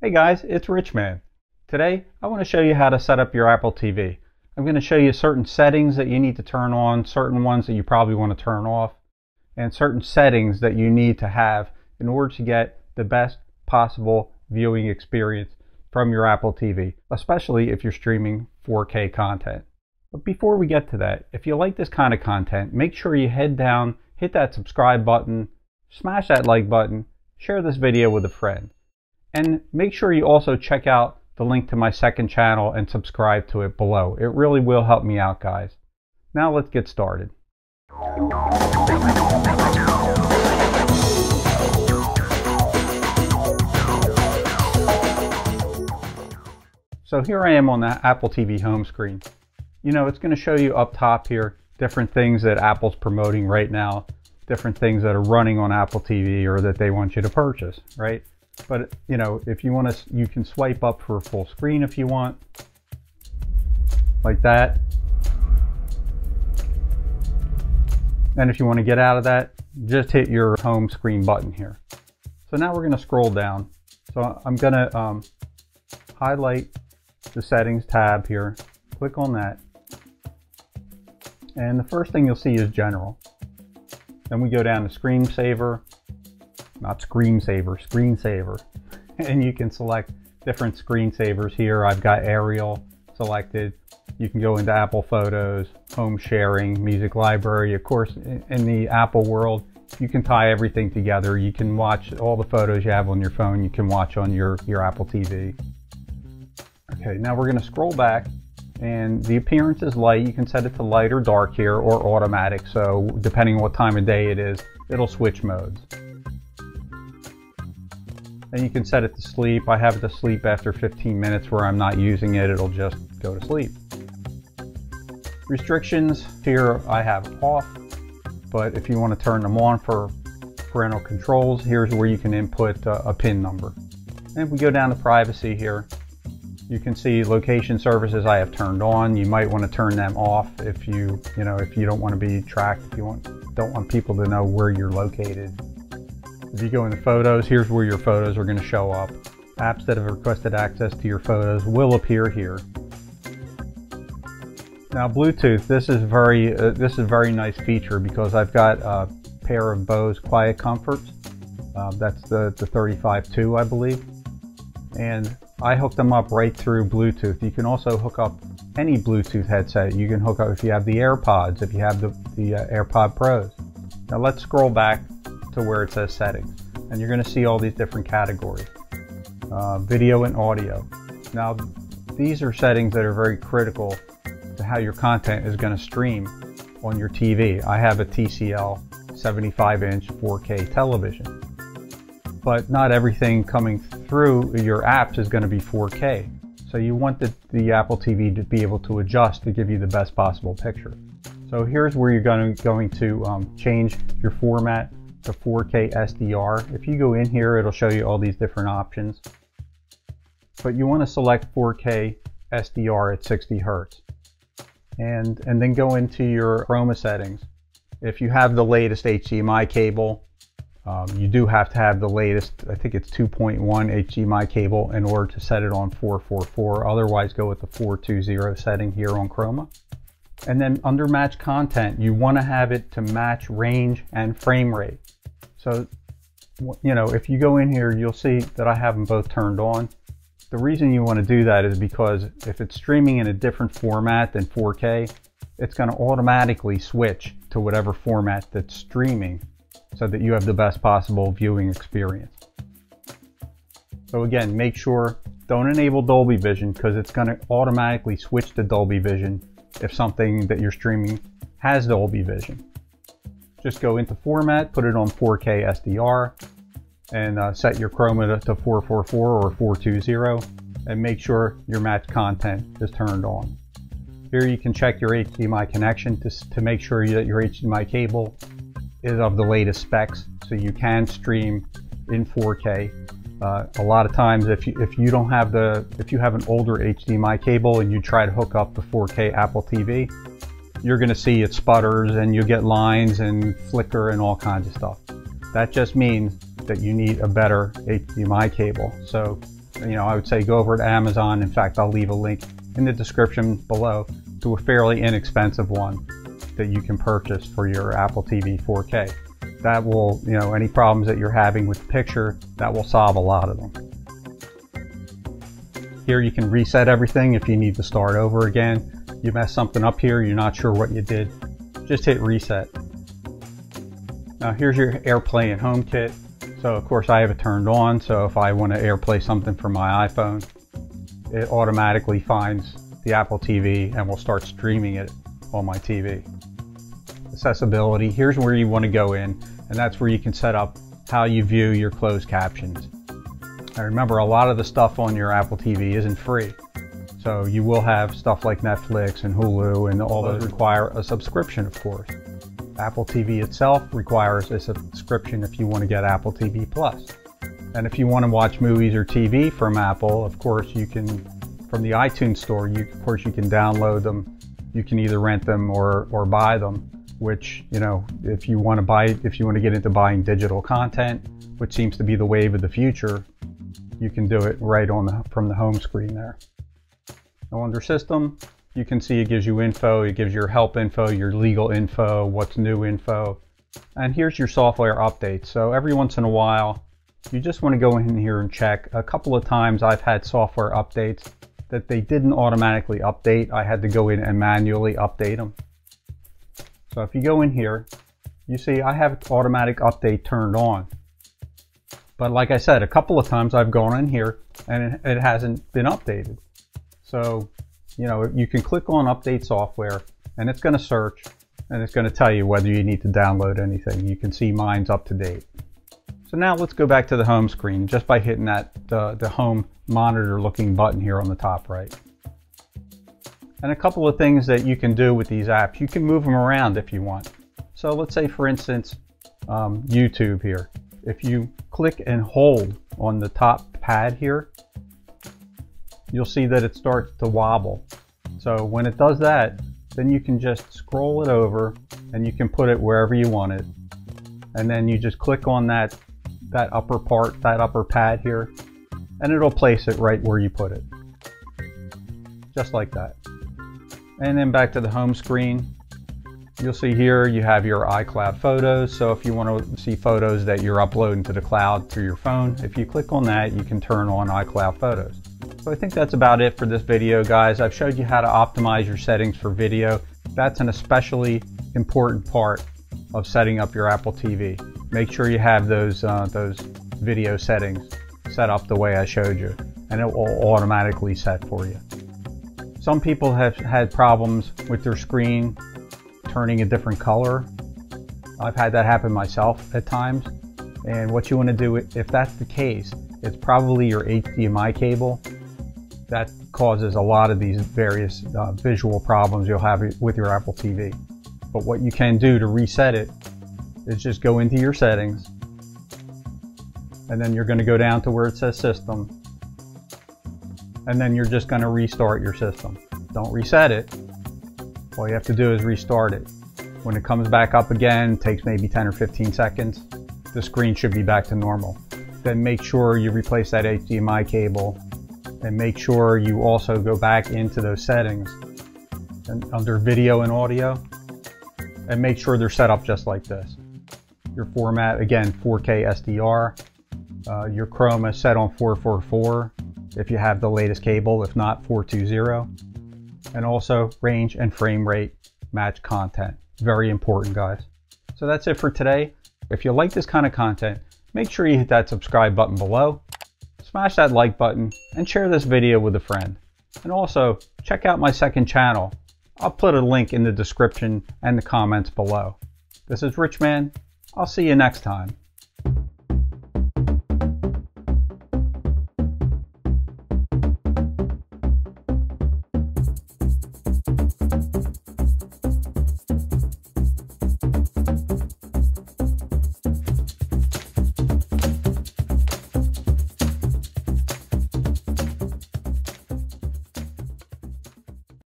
Hey guys, it's Richman. Today I want to show you how to set up your Apple TV. I'm going to show you certain settings that you need to turn on, certain ones that you probably want to turn off, and certain settings that you need to have in order to get the best possible viewing experience from your Apple TV, especially if you're streaming 4K content. But before we get to that, if you like this kind of content, make sure you head down, hit that subscribe button, smash that like button, share this video with a friend. And make sure you also check out the link to my second channel and subscribe to it below. It really will help me out, guys. Now let's get started. So here I am on the Apple TV home screen. You know, it's going to show you up top here different things that Apple's promoting right now, different things that are running on Apple TV or that they want you to purchase, right? But, you know, if you want to, you can swipe up for full screen if you want, like that. And if you want to get out of that, just hit your home screen button here. So now we're going to scroll down. So I'm going to um, highlight the settings tab here, click on that. And the first thing you'll see is general. Then we go down to screensaver, not screensaver, screensaver. And you can select different screensavers here. I've got Aerial selected. You can go into Apple Photos, home sharing, music library. Of course, in the Apple world, you can tie everything together. You can watch all the photos you have on your phone. You can watch on your, your Apple TV. Okay, now we're going to scroll back and the appearance is light. You can set it to light or dark here or automatic. So depending on what time of day it is, it'll switch modes. And you can set it to sleep. I have it to sleep after 15 minutes where I'm not using it. It'll just go to sleep. Restrictions here I have off, but if you want to turn them on for parental controls, here's where you can input a, a PIN number. And if we go down to privacy here, you can see location services I have turned on. You might want to turn them off if you, you know, if you don't want to be tracked, if you want, don't want people to know where you're located. If you go into photos, here's where your photos are going to show up. Apps that have requested access to your photos will appear here. Now Bluetooth, this is very, uh, this is a very nice feature because I've got a pair of Bose QuietComforts. Uh, that's the, the 35.2, I believe. And I hooked them up right through Bluetooth. You can also hook up any Bluetooth headset. You can hook up if you have the AirPods, if you have the, the uh, AirPod Pros. Now let's scroll back to where it says settings. And you're going to see all these different categories. Uh, video and audio. Now these are settings that are very critical to how your content is going to stream on your TV. I have a TCL 75 inch 4K television but not everything coming through your apps is going to be 4K. So you want the, the Apple TV to be able to adjust to give you the best possible picture. So here's where you're going to, going to um, change your format to 4K SDR. If you go in here, it'll show you all these different options. But you want to select 4K SDR at 60 Hertz. And, and then go into your chroma settings. If you have the latest HDMI cable, um, you do have to have the latest, I think it's 2.1 HDMI cable in order to set it on 444. Otherwise, go with the 420 setting here on Chroma. And then under match content, you want to have it to match range and frame rate. So, you know, if you go in here, you'll see that I have them both turned on. The reason you want to do that is because if it's streaming in a different format than 4K, it's going to automatically switch to whatever format that's streaming so that you have the best possible viewing experience. So again, make sure don't enable Dolby Vision because it's going to automatically switch to Dolby Vision if something that you're streaming has Dolby Vision. Just go into format, put it on 4K SDR, and uh, set your chroma to 444 or 420, and make sure your match content is turned on. Here you can check your HDMI connection to, to make sure that your HDMI cable is of the latest specs, so you can stream in 4K. Uh, a lot of times, if you if you don't have the if you have an older HDMI cable and you try to hook up the 4K Apple TV, you're going to see it sputters and you get lines and flicker and all kinds of stuff. That just means that you need a better HDMI cable. So you know, I would say go over to Amazon. In fact, I'll leave a link in the description below to a fairly inexpensive one that you can purchase for your Apple TV 4K. That will, you know, any problems that you're having with the picture, that will solve a lot of them. Here you can reset everything if you need to start over again. You mess something up here, you're not sure what you did, just hit reset. Now here's your AirPlay and HomeKit. So of course I have it turned on, so if I want to AirPlay something from my iPhone, it automatically finds the Apple TV and will start streaming it on my TV. Accessibility, here's where you want to go in, and that's where you can set up how you view your closed captions. And remember, a lot of the stuff on your Apple TV isn't free. So you will have stuff like Netflix and Hulu, and all those require a subscription, of course. Apple TV itself requires a subscription if you want to get Apple TV Plus. And if you want to watch movies or TV from Apple, of course you can, from the iTunes store, you, of course you can download them. You can either rent them or, or buy them, which, you know, if you want to buy, if you want to get into buying digital content, which seems to be the wave of the future, you can do it right on the, from the home screen there. Now under system, you can see it gives you info, it gives your help info, your legal info, what's new info. And here's your software updates. So every once in a while, you just want to go in here and check. A couple of times I've had software updates that they didn't automatically update. I had to go in and manually update them. So if you go in here, you see I have automatic update turned on. But like I said, a couple of times I've gone in here and it hasn't been updated. So you know, you can click on update software and it's going to search and it's going to tell you whether you need to download anything. You can see mine's up to date. So now let's go back to the home screen just by hitting that uh, the home monitor looking button here on the top right. And a couple of things that you can do with these apps. You can move them around if you want. So let's say for instance, um, YouTube here. If you click and hold on the top pad here, you'll see that it starts to wobble. So when it does that, then you can just scroll it over and you can put it wherever you want it. And then you just click on that, that upper part, that upper pad here, and it'll place it right where you put it. Just like that. And then back to the home screen. You'll see here you have your iCloud photos. So if you want to see photos that you're uploading to the cloud through your phone, if you click on that, you can turn on iCloud photos. So I think that's about it for this video, guys. I've showed you how to optimize your settings for video. That's an especially important part of setting up your Apple TV. Make sure you have those, uh, those video settings set up the way I showed you, and it will automatically set for you. Some people have had problems with their screen turning a different color. I've had that happen myself at times. And what you want to do, if that's the case, it's probably your HDMI cable that causes a lot of these various uh, visual problems you'll have with your Apple TV. But what you can do to reset it is just go into your settings and then you're going to go down to where it says system and then you're just going to restart your system. Don't reset it. All you have to do is restart it. When it comes back up again, takes maybe 10 or 15 seconds, the screen should be back to normal. Then make sure you replace that HDMI cable and make sure you also go back into those settings and under video and audio and make sure they're set up just like this. Your format, again, 4K SDR. Uh, your chroma set on 444 if you have the latest cable, if not 420. And also range and frame rate match content. Very important, guys. So that's it for today. If you like this kind of content, make sure you hit that subscribe button below smash that like button, and share this video with a friend. And also, check out my second channel. I'll put a link in the description and the comments below. This is Richman. I'll see you next time.